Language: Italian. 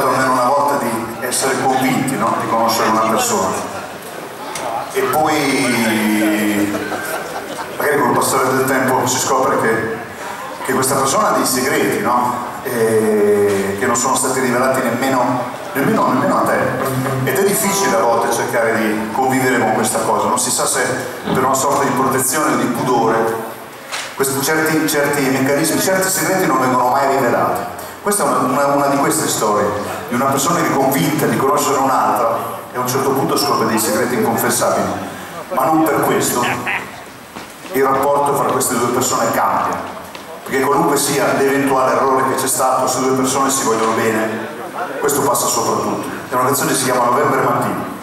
capitato almeno una volta di essere convinti no? di conoscere una persona e poi magari con il passare del tempo si scopre che, che questa persona ha dei segreti no? che non sono stati rivelati nemmeno, nemmeno, nemmeno, a te ed è difficile a volte cercare di convivere con questa cosa non si sa se per una sorta di protezione o di pudore questi, certi, certi meccanismi, certi segreti non vengono mai rivelati questa è una, una, una, di queste storie, di una persona che convinta di conoscere un'altra e a un certo punto scopre dei segreti inconfessabili, ma non per questo il rapporto fra queste due persone cambia, perché qualunque sia l'eventuale errore che c'è stato, se due persone si vogliono bene, questo passa soprattutto. È una canzone che si chiama Novembre Mattino.